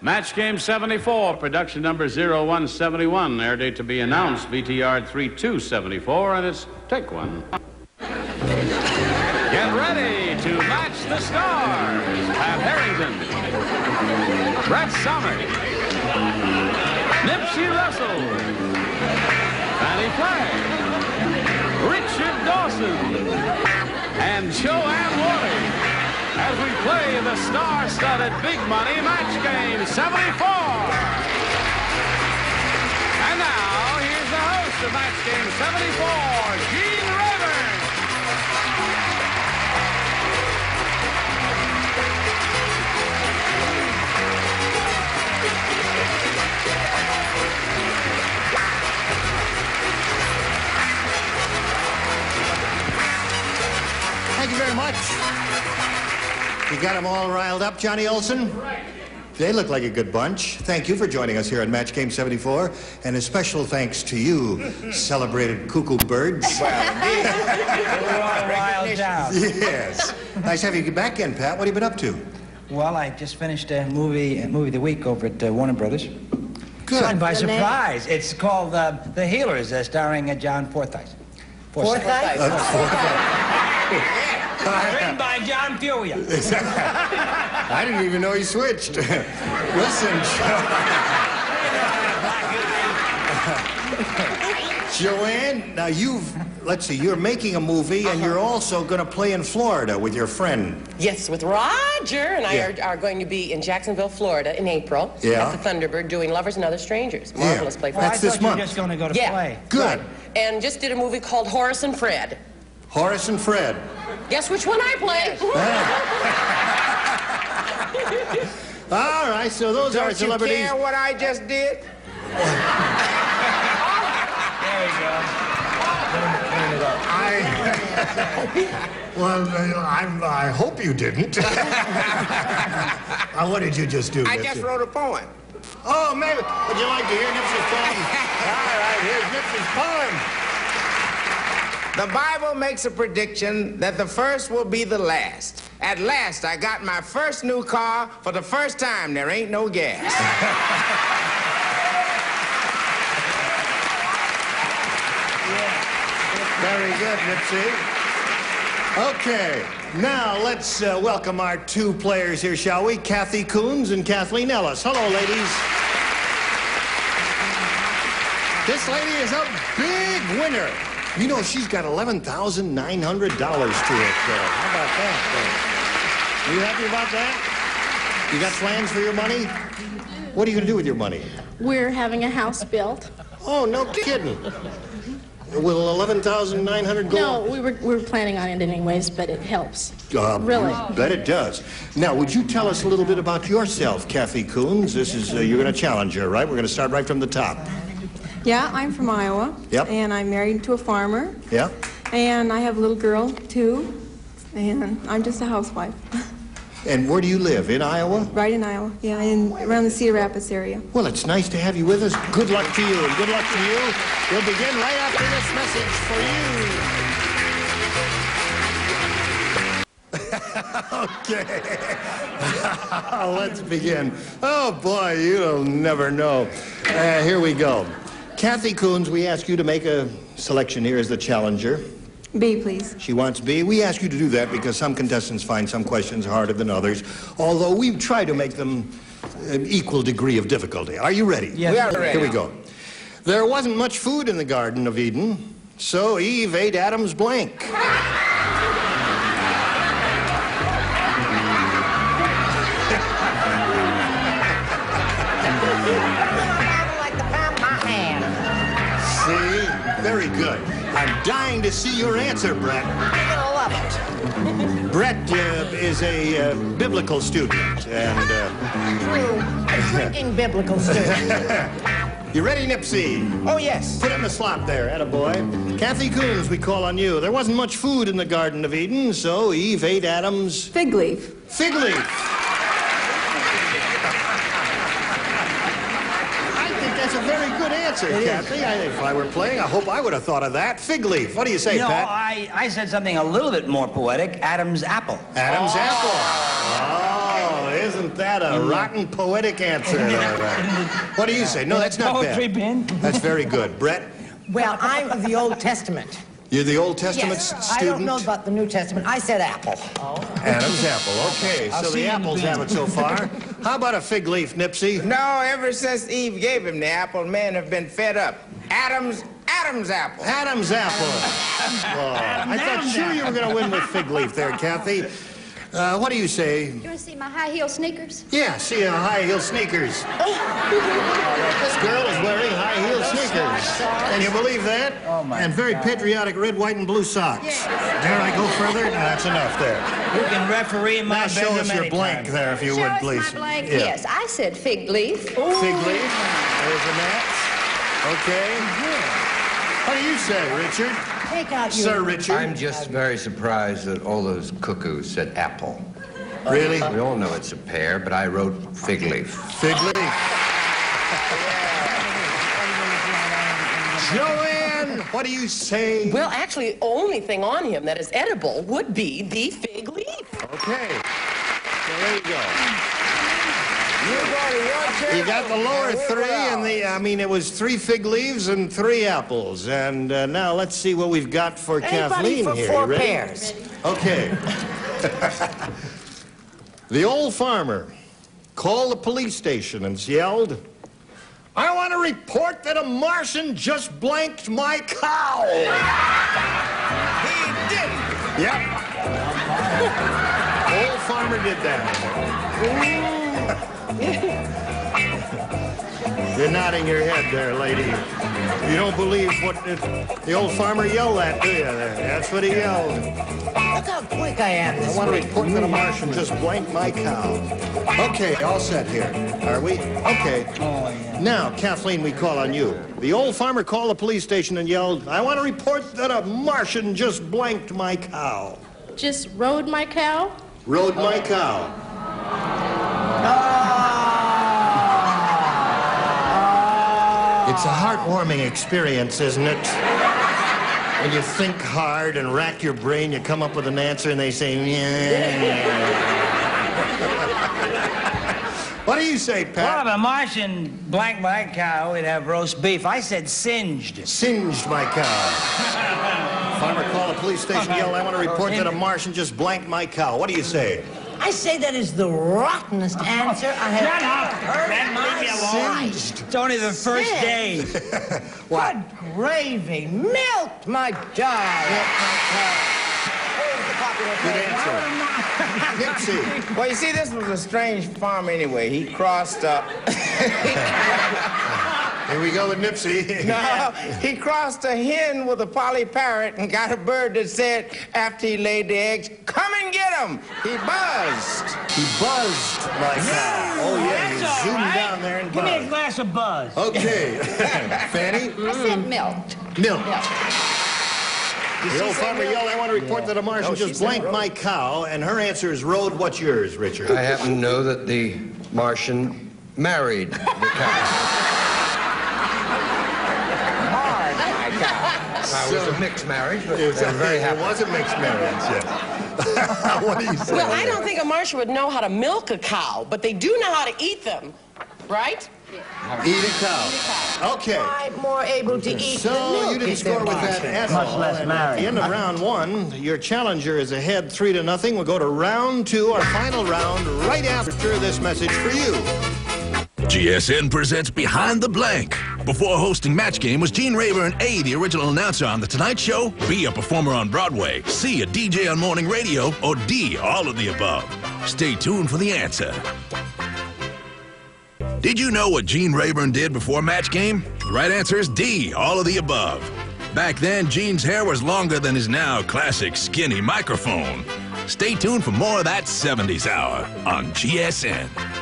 Match Game 74, production number 0171, air date to be announced, VTR 3274, and it's take one. Get ready to match the stars. Pat Harrington, Brett Somers, Nipsey Russell, Fannie Flagg, Richard Dawson, and Jo Anne Worley as we play in the star-studded Big Money Match Game 74. And now, here's the host of Match Game 74, Gene You got them all riled up, Johnny Olson? They look like a good bunch. Thank you for joining us here on Match Game 74. And a special thanks to you, celebrated cuckoo birds. riled down. yes. Nice to have you back in, Pat. What have you been up to? Well, I just finished a movie, a movie of the week over at uh, Warner Brothers. Good. Signed by The name? surprise. It's called uh, The Healers, uh, starring uh, John Forsythe. Forsythe? Written by John Furia. I didn't even know he switched. Listen, Jo- Jo Anne, now you've, let's see, you're making a movie and you're uh-huh. also going to play in Florida with your friend. Yes, with Roger and I Yeah. are, are going to be in Jacksonville, Florida in April Yeah. at the Thunderbird doing Lovers and Other Strangers. Marvelous play. Well, I That's thought this you were just going to go to Yeah. play. Good. And just did a movie called Horace and Fred. Horace and Fred. Guess which one I play? All right, so those are Don't you celebrities. care what I just did? There you go. I, well, I, I hope you didn't. Uh, what did you just do? I Nipsey? just wrote a poem. Oh, maybe. Would you like to hear Nipsey's poem? All right, here's Nipsey's poem. The Bible makes a prediction that the first will be the last. At last, I got my first new car. For the first time, there ain't no gas. Very good, Nipsey. Okay, now let's uh, welcome our two players here, shall we? Kathy Coons and Kathleen Ellis. Hello, ladies. This lady is a big winner. You know, she's got $11,900 to it. Uh, how about that? Are you happy about that? You got plans for your money? What are you going to do with your money? We're having a house built. Oh, no kidding. Will 11900 go No, we were, we were planning on it anyways, but it helps. Uh, Really? Bet it does. Now, would you tell us a little bit about yourself, Kathy Coons? This is, uh, you're going to challenge her, right? We're going to start right from the top. Yeah, I'm from Iowa. Yep. And I'm married to a farmer. Yeah? And I have a little girl, too. And I'm just a housewife. And where do you live? In Iowa? right in Iowa. Yeah, in around the Cedar Rapids area. Well, it's nice to have you with us. Good luck to you, and good luck to you. We'll begin right after this message for you. okay. Let's begin. Oh, boy, you'll never know. Uh, here we go. Kathy Coons, we ask you to make a selection here as the challenger. B, please. She wants B. We ask you to do that because some contestants find some questions harder than others, although we try to make them an equal degree of difficulty. Are you ready? Yes. We are ready. Here we go. There wasn't much food in the Garden of Eden, so Eve ate Adam's blank. Very good. I'm dying to see your answer, Brett. I'm gonna love it. Brett uh, is a uh, biblical student, and uh, True. A drinking biblical student. you ready, Nipsey? Oh, yes. Put it in the slot there, attaboy. Kathy Coons, we call on you. There wasn't much food in the Garden of Eden, so Eve ate Adam's Fig leaf. fig leaf. I think that's a very good answer, Kathy. I, if I were playing, I hope I would have thought of that. Fig leaf. What do you say, You know, Pat? I, I said something a little bit more poetic Adam's apple. Adam's oh. apple. Oh, isn't that. A mm. rotten poetic answer. there, What do you say? No, that's not Poetry bad. bin. That's very good. Brett, Well, I'm of the Old Testament. you're the Old Testament Yes, s- I student. don't know about the New Testament. I said apple. Adam's apple. Okay, I'll so the you in the apples have it so far. How about a fig leaf, Nipsey? No, ever since Eve gave him the apple, men have been fed up. Adam's Adam's apple. Adam's apple. Oh, I thought sure you were going to win with fig leaf there, Kathy. Uh, what do you say? You want to see my high heel sneakers? Yeah, see a high heel sneakers. this girl is wearing high heel sneakers. Can you believe that? Oh, my And very patriotic red, white, and blue socks. Dare I go further? No, that's enough there. You can referee my Now show bedroom us your anytime. blank there, if you Show would, please. my blank. Yeah. Yes, I said fig leaf. Fig leaf. There's a match. Okay. Yeah. What do you say, Richard? Take out your... Sir Richard. I'm just very surprised that all those cuckoos said apple. Really? We all know it's a pear, but I wrote fig leaf. Fig leaf. Jo Anne, what do you say? Well, actually, the only thing on him that is edible would be the fig leaf. Okay. So there you go. You go to your You got the lower three, and the, I mean, it was three fig leaves and three apples. And uh, now let's see what we've got for Anybody Kathleen for here. four pears? Okay. the old farmer called the police station and yelled, I want to report that a Martian just blanked my cow. He didn't. Yep. old farmer did that. You're nodding your head there, lady. You don't believe what the, the old farmer yelled at, do you? There? That's what he yelled. Look how quick I am I want to report that a Martian just blanked my cow. Okay, all set here. Are we? Okay. Oh, yeah. Now, Kathleen, we call on you. The old farmer called the police station and yelled, I want to report that a Martian just blanked my cow. Just rode my cow. Rode my cow. Oh, It's a heartwarming experience, isn't it? When you think hard and rack your brain, you come up with an answer and they say, yeah. what do you say, Well, Pat? if a Martian blanked my cow, we'd have roast beef. I said singed. Singed my cow. Farmer called the police station, yelled, I want to report that a Martian just blanked my cow. What do you say? I say that is the rottenest answer I have Shut up. ever heard in Man, leave me alone. It's only the first day. What? Good gravy. Milked my darling. Good answer. Nipsey. Well, you see, this was a strange farm anyway. He crossed up. Here we go with Nipsey. No, he crossed a hen with a polly parrot and got a bird that said, after he laid the eggs, come and get him. He buzzed. He buzzed my cow. Oh, yeah, he zoomed right. down there and Give me a glass of buzz. Okay. Fannie? I said milked. Milk. The old farmer yelled, I want to report that a Martian No, just blanked my cow, and her answer is road. What's yours, Richard? I happen to know that the Martian married the cow. Hard, my cow. Now, it was a mixed marriage, but It was, I'm very it was a mixed marriage, yeah. what do you say? Well, I don't think a Martian would know how to milk a cow, but they do know how to eat them, right? Eat a cow. Okay. I'm more able to eat So the milk you didn't score with that Martian. at Much all. less And At married. the end of round one, your challenger is ahead three to nothing. We'll go to round two, our final round, right after this message for you. GSN presents Behind the Blank. Before hosting Match Game was Gene Rayburn A, the original announcer on The Tonight Show, B, a performer on Broadway, C, a DJ on morning radio, or D, all of the above? Stay tuned for the answer. Did you know what Gene Rayburn did before Match Game? The right answer is D, all of the above. Back then, Gene's hair was longer than his now classic skinny microphone. Stay tuned for more of that 70s hour on GSN.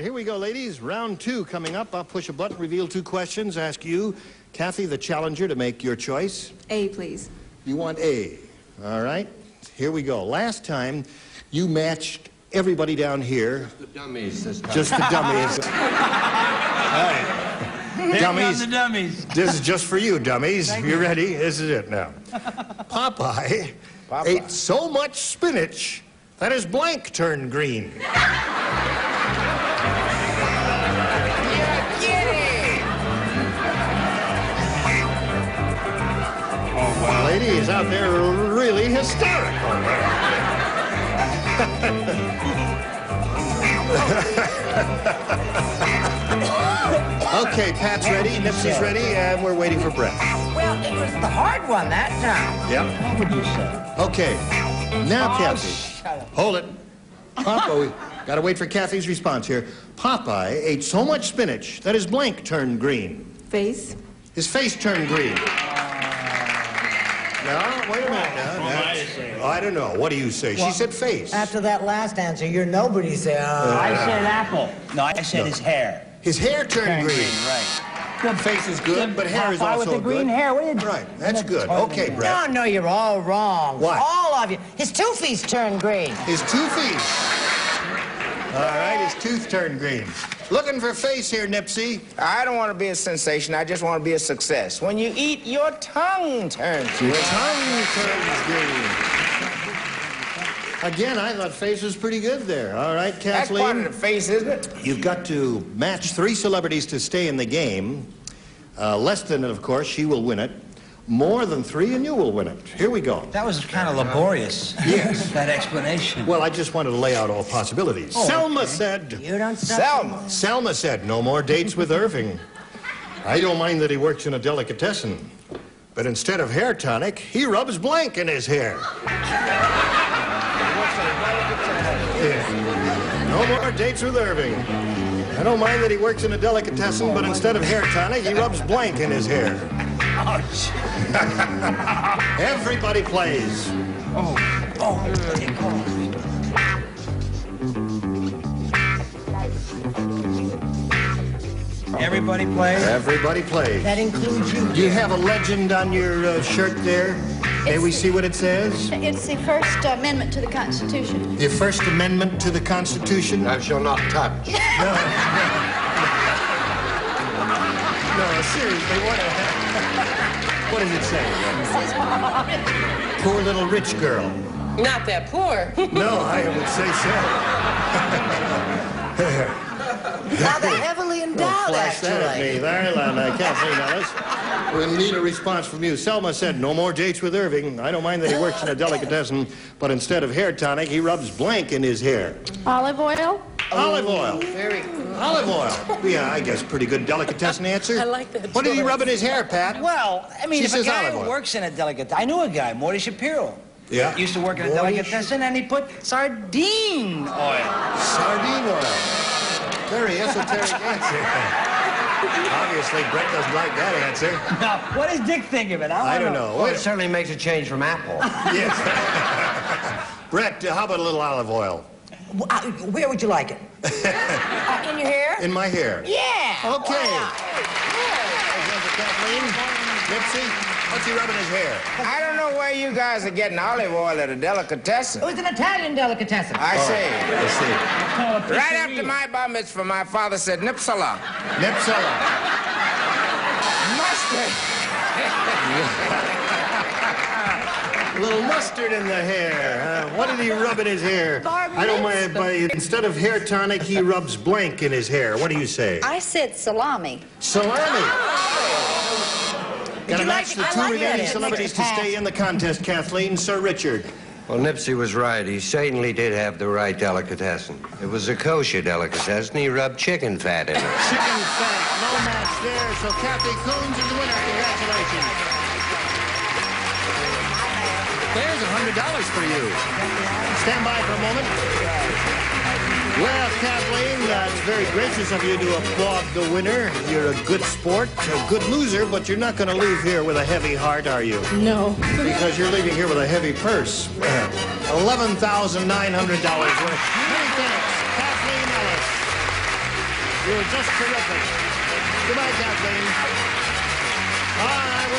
Right, here we go, ladies. Round two coming up. I'll push a button, reveal two questions, ask you, Kathy, the challenger, to make your choice. A, please. You want A. All right, here we go. Last time, you matched everybody down here, The dummies this time. just the dummies. All right. Here come Dummies. the dummies. This is just for you, dummies. You ready? This is it now. Popeye, ate so much spinach that his blank turned green. One out there really hysterical. okay, Pat's ready, Nipsey's ready, and we're waiting for Brett. Well, it was the hard one that time. Yep. What would you say? Okay. Now, Oh, Kathy. shut up. Hold it. Papa, we gotta wait for Kathy's response here. Popeye ate so much spinach that his blank turned green. Face. His face turned green. No, wait a minute. No, that's- Oh, I don't know. What do you say? she said face. After that last answer, you're nobody say, oh. Uh, I said apple. No, I said his hair. His hair turned green. Right. Good face is good, but hair is Popeye also with the green good. hair. What did Right, that's good. Okay, Brad. No, Brett. no, you're all wrong. What? All of you. His two feet turned green. His two feet. All right, his tooth turned green. Looking for face here, Nipsey. I don't want to be a sensation. I just want to be a success. When you eat, your tongue turns Your green. tongue turns green. Again, I thought face was pretty good there. All right, Kathleen? That's part of the face, isn't it? You've got to match three celebrities to stay in the game. Uh, less than it, of course, she will win it. More than three, and you will win it. Here we go. That was kind of laborious. Yes. that explanation. Well, I just wanted to lay out all possibilities. Oh, Selma okay. said. You don't. Selma. Selma said, no more dates with Irving. I don't mind that he works in a delicatessen, but instead of hair tonic, he rubs blank in his hair. Yeah. No more dates with Irving. I don't mind that he works in a delicatessen, but instead of hair tonic, he rubs blank in his hair. Ouch. Everybody plays. Oh, take off. Everybody plays. Everybody plays. That includes you. Do you have a legend on your uh, shirt there? May we see what it says? It's the First Amendment to the Constitution. The First Amendment to the Constitution? I shall not touch. No, seriously, what, what does it say? Poor little rich girl. Not that poor. No, I would say so. Rather heavily endowed, Flash that at actually. me there, and uh, Kathleen Ellis. We'll need a response from you. Selma said, no more dates with Irving. I don't mind that he works in a delicatessen, but instead of hair tonic, he rubs blank in his hair. Olive oil. Olive oil. Very Olive oil. Yeah, I guess pretty good delicatessen answer. I like that What did he choice. rub in his hair, Pat? Well, I mean, She if a guy olive works in a delicate, I knew a guy, Morty Shapiro. Yeah. Used to work in a Morty delicatessen, and he put sardine oil. Sardine oil. Very esoteric answer. Obviously, Brett doesn't like that answer. Now, what does Dick think of it? I don't know. Well, it certainly makes a change from apple. Yes. Brett, uh, how about a little olive oil W- Where would you like it? Uh, in your hair? in my hair? Yeah. Okay. There's one Kathleen. Nipsey, what's he rubbing his hair? I don't know where you guys are getting olive oil at a delicatessen. It was an Italian delicatessen. I say. I see. Right after my bar mitzvah, my father said, Nipsala. Nipsala. Mustard. A little mustard in the hair. huh? what did he rub in his hair? Bar I don't mind, but instead of hair tonic, he rubs blank in his hair. What do you say? I said salami. Salami. Gotta match like the two like remaining celebrities to stay in the contest, Kathleen. Sir Richard. Well, Nipsey was right. He certainly did have the right delicatessen. It was a kosher delicatessen. He rubbed chicken fat in it. Chicken fat, no match there. So Kathy Coons is the winner. Congratulations. There's $100 for you. Stand by for a moment. Well, Kathleen, that's very gracious of you to applaud the winner. You're a good sport, a good loser, but you're not going to leave here with a heavy heart, are you? No. Because you're leaving here with a heavy purse. $11,900 worth. Many thanks, Kathleen Ellis. You were just terrific. Goodbye, Kathleen.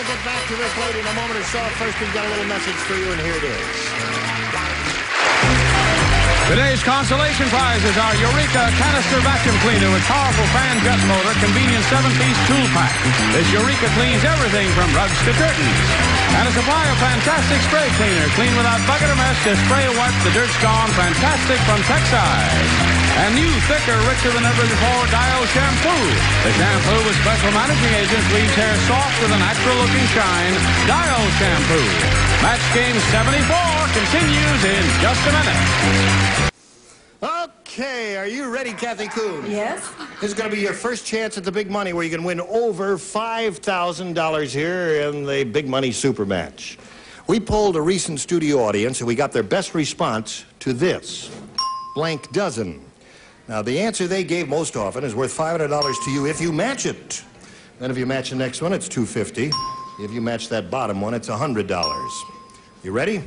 We'll get back to this lady in a moment or so. First, we've got a little message for you, and here it is. Today's consolation prizes are Eureka canister vacuum cleaner with powerful fan jet motor, convenient seven-piece tool pack. This Eureka cleans everything from rugs to curtains. And a supply of fantastic spray cleaner, clean without bucket or mess, just spray a wipe, the dirt's gone. Fantastic from Texize. And new, thicker, richer than ever before Dial shampoo. The shampoo with special managing agents leaves hair soft with a natural-looking shine. Dial shampoo. Match game 74 continues in just a minute. Okay, are you ready, Kathy Coon? Yes. This is going to be your first chance at the big money where you can win over $5,000 here in the big money super match. We polled a recent studio audience and we got their best response to this blank dozen. Now, the answer they gave most often is worth $500 to you if you match it. Then if you match the next one, it's 250. If you match that bottom one, it's $100. You ready?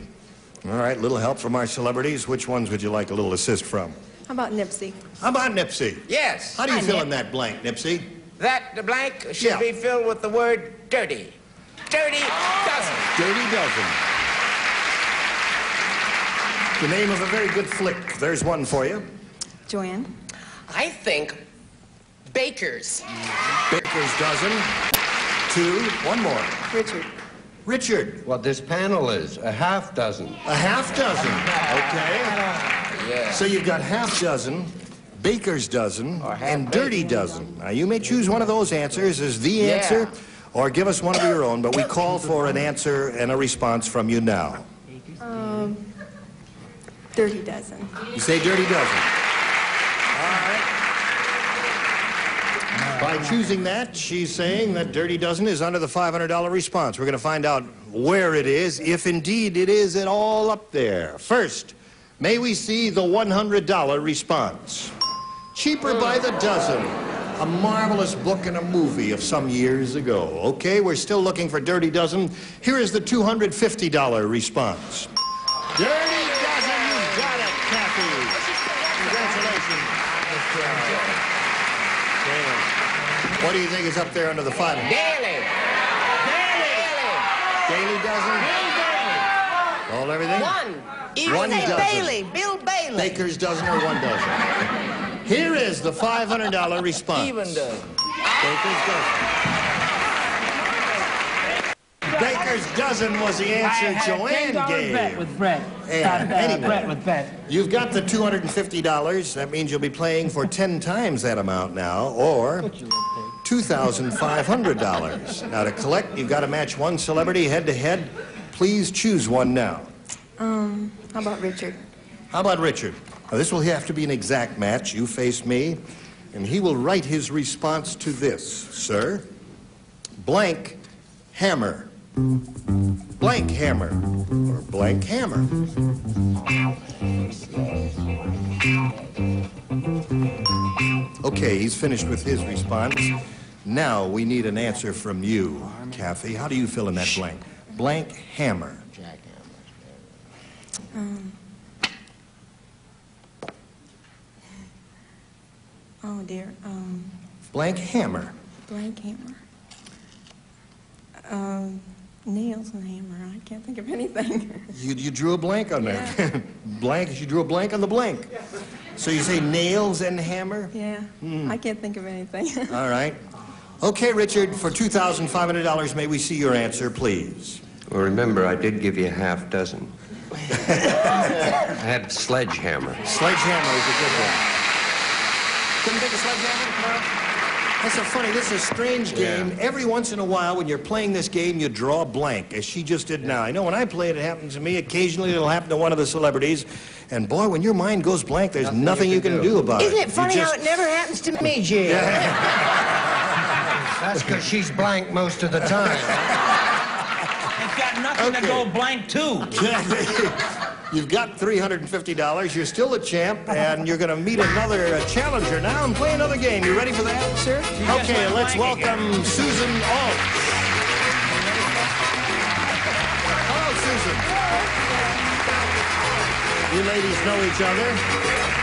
All right, little help from our celebrities. Which ones would you like a little assist from? How about Nipsey? How about Nipsey? Yes. How do you Hi, fill Nip. in that blank, Nipsey? That the blank should Yeah. be filled with the word dirty. Dirty dozen. Dirty Dozen. The name of a very good flick. There's one for you. Jo Anne? I think bakers. Baker's Dozen. Two. One more. Richard? Richard. What this panel is, a half dozen. A half dozen. Okay. So you've got half dozen, baker's dozen, and dirty dozen. Now you may choose one of those answers as the Yeah. answer, or give us one of your own, but we call for an answer and a response from you now. Um, Dirty Dozen. You say dirty dozen. By choosing that, she's saying that Dirty Dozen is under the $500 response. We're going to find out where it is, if indeed it is at all up there. First, may we see the $100 response? Cheaper by the Dozen. A marvelous book and a movie of some years ago. Okay, we're still looking for Dirty Dozen. Here is the $250 response. Dirty Dozen, you got it, Kathy. Congratulations. What do you think is up there under the five? Daily. Daily Daily dozen? All everything? One. One Say dozen. Bailey, Bill Bailey. Baker's dozen or one dozen? Here is the $500 response. Even dozen. Baker's dozen. Baker's dozen was the answer Jo Anne gave. Bet with Brett. Yeah, anyway. Brett with Brett. You've got the $250. That means you'll be playing for 10 times that amount now, or $2,500. Now, to collect, you've got to match one celebrity head to head. Please choose one now. Um, how about Richard? How about Richard? Now, this will have to be an exact match. You face me, and he will write his response to this, sir. Blank hammer. Blank hammer. Or blank hammer. Okay, he's finished with his response. Now we need an answer from you, Kathy. How do you fill in that blank? Blank hammer. Um, oh dear. Um, Blank hammer. blank hammer. Um, nails and hammer. I can't think of anything. You, you drew a blank on that. blank, you drew a blank on the blank. So you say nails and hammer? yeah. I can't think of anything. All right. Okay, Richard, for $2,500, may we see your answer, please? Well, remember, I did give you a half dozen. I had sledgehammer. Sledgehammer is a good one. Couldn't think of sledgehammer? No? That's so funny. This is a strange game. Every once in a while, when you're playing this game, you draw a blank, as she just did now. I know when I play it, it happens to me. Occasionally, it'll happen to one of the celebrities. And boy, when your mind goes blank, there's nothing, you can, do. about Isn't it. it You funny just- how it never happens to me, Jim? That's because she's blank most of the time. It's got nothing to go blank to. You've got $350. You're still a champ, and you're going to meet another uh, challenger now and play another game. You ready for that? sir? just Okay, let's blank again. welcome Susan Alt. Hello, Susan. You ladies know each other.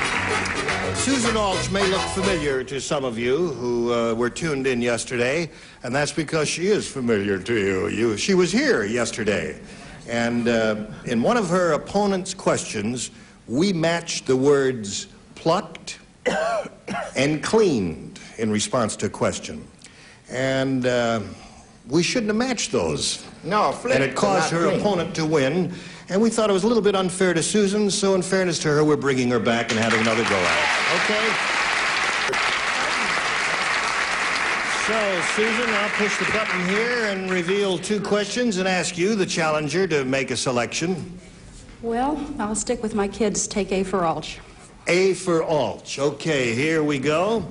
Susan Alch may look familiar to some of you who uh, were tuned in yesterday, and that's because she is familiar to you. you she was here yesterday, and uh, in one of her opponent's questions, we matched the words plucked and cleaned in response to a question. And uh, we shouldn't have matched those. No, flip. And it caused her clean. opponent to win. And we thought it was a little bit unfair to Susan, so in fairness to her, we're bringing her back and having another go at it. Okay? So, Susan, I'll push the button here and reveal two questions and ask you, the challenger, to make a selection. Well, I'll stick with my kids. Take A for Alch. A for Alch. Okay, here we go.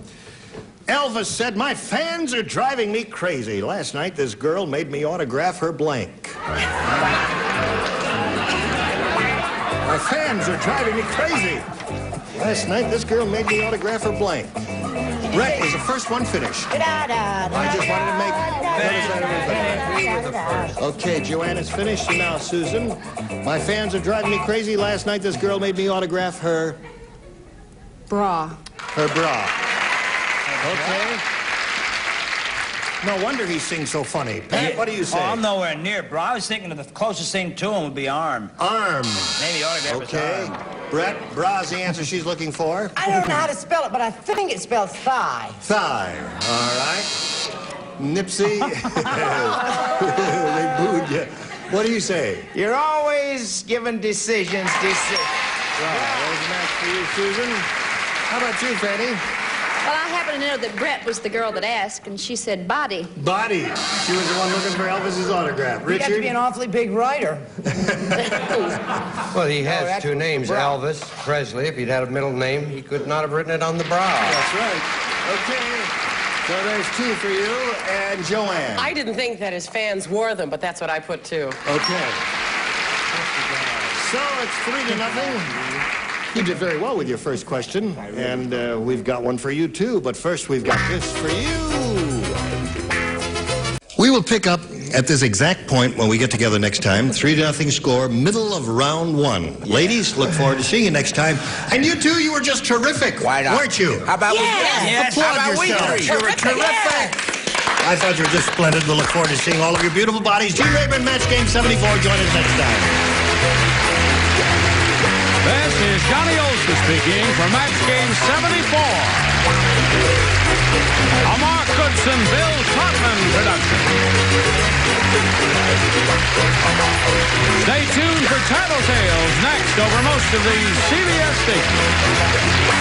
Elvis said, My fans are driving me crazy. Last night, this girl made me autograph her blank. My fans are driving me crazy. Last night, this girl made me autograph her blank. Brett, is the first one finished? I just wanted to make notice that. Okay, Jo Anne's finished, and now Susan. My fans are driving me crazy. Last night, this girl made me autograph her Bra. her bra. Okay. No wonder he sings so funny. Pat, what do you say? Oh, I'm nowhere near, bro. I was thinking of the closest thing to him would be arm. Arm. Maybe autograph his Okay. arm. Brett, bra's the answer she's looking for. I don't know how to spell it, but I think it spells thigh. Thigh. All right. Nipsey. they booed you. What do you say? You're always giving decisions. Deci- Right. There's a match for you, Susan. How about you, Fannie? Well, I happen to know that Brett was the girl that asked, and she said body. Body. She was the one looking for Elvis's autograph. You got to be an awfully big writer. Well, he has that's two names. Elvis Presley. If he'd had a middle name, he could not have written it on the brow. That's right. Okay. So there's two for you and Jo Anne. I didn't think that his fans wore them, but that's what I put too. Okay. So it's three to nothing. You did very well with your first question, and uh, we've got one for you too. But first, we've got this for you. We will pick up at this exact point when we get together next time. Three to nothing score, middle of round one. Ladies, look forward to seeing you next time. And you two, you were just terrific, Why not? weren't you? How about Yes. we? Applaud How about we yourselves. three? You were terrific. I thought you were just splendid. We'll look forward to seeing all of your beautiful bodies. Gene Rayburn, Match Game 74. Join us next time. Johnny Olson speaking for Match Game 74. A Mark Goodson, Bill Todman production. Stay tuned for Tattletales next over most of the CBS stations.